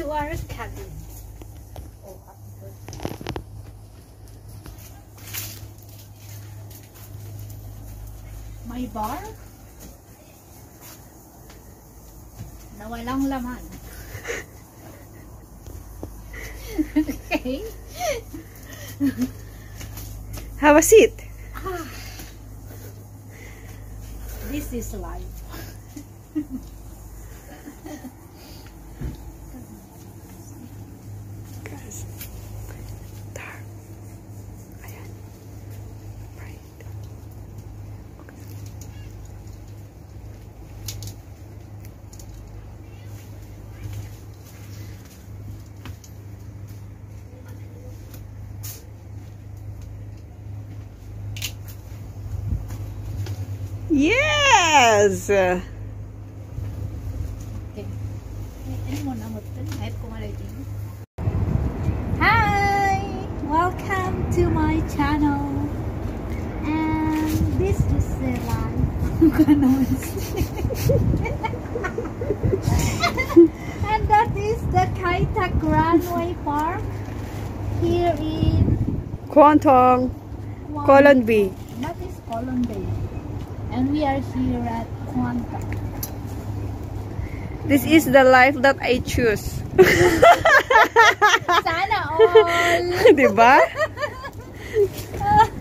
to our cabin. Oh. My bar na walang laman. okay. Have a seat. This is life. uh, Hi! Welcome to my channel and this is the Celan and that is the Kaita Grandway Park here in Kwantong, Kolon B. That is Kolon Bay. And we are here at Quanta. This is the life that I choose. Sana all! diba?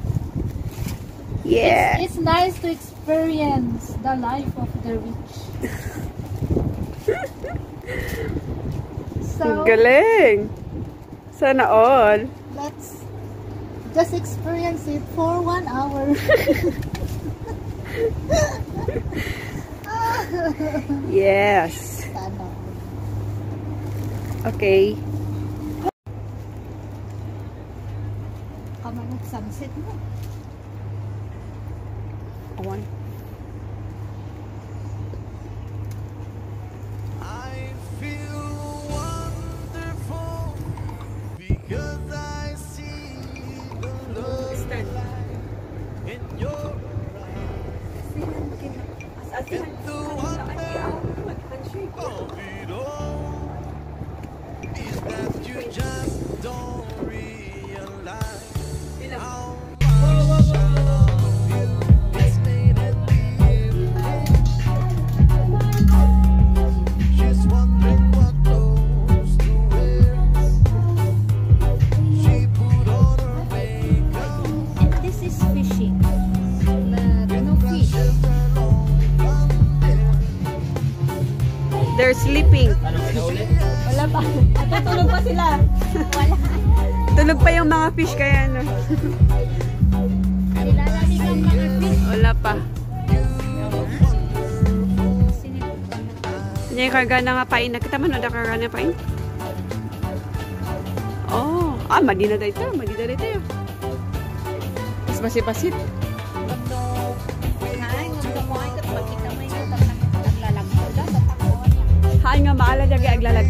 Yeah. It's, it's nice to experience the life of the rich. so, Galing. Sana all. let's just experience it for one hour. Yes. Okay. Kaman ng sunset mo. One. Fishing. But no fish. They're sleeping. Wala pa. Natutulog pa sila. Wala. Tulog pa yung mga fish kaya no. Nilalamig ang mga fish. Wala pa. Niya yung karga na nga pain. Nakita mo na karga na pain? Oh. Ah, madi na dito. Madi na dito. Mas basi-basit. Haan nga maala dyan aglalagto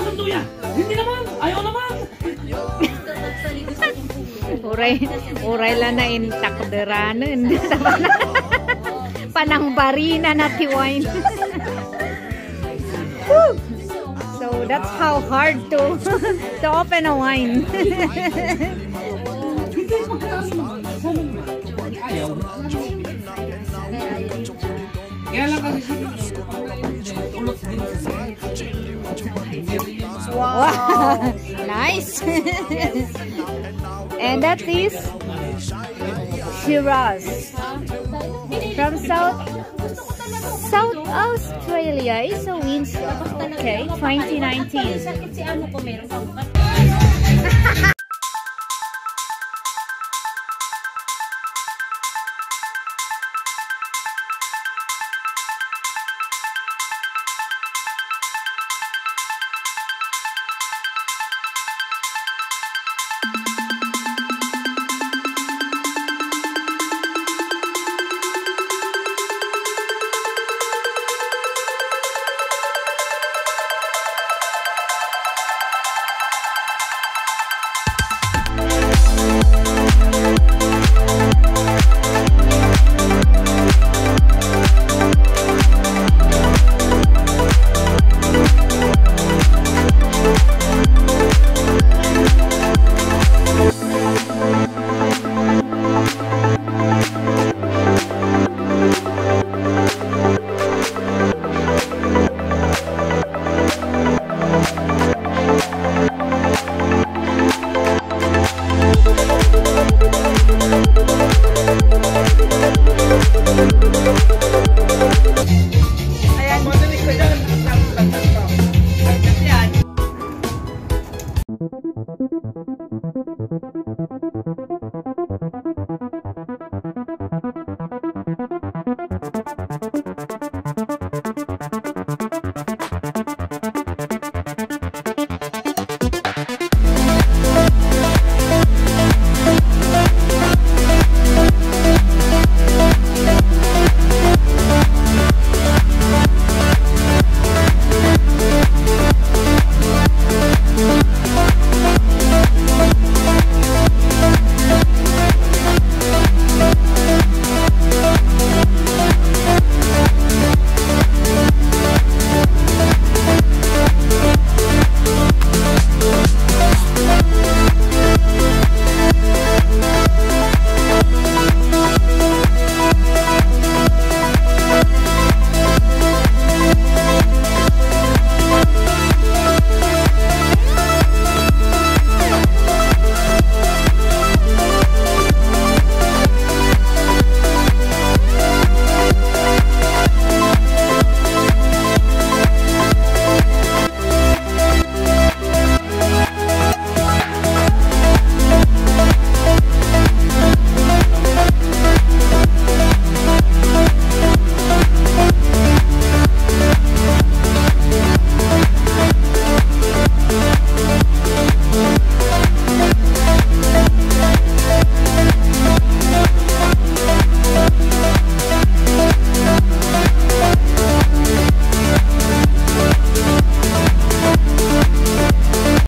Nagpapakando yan! Hindi naman! Ayaw naman! Uray, uray lang na intakderanan. Panang barina na tiwain. So that's how hard to to open a wine. Kaya lang kasi siya ulot din sa wow. nice. and that is Shiraz from South South Australia is a Windsor. Okay, 2019.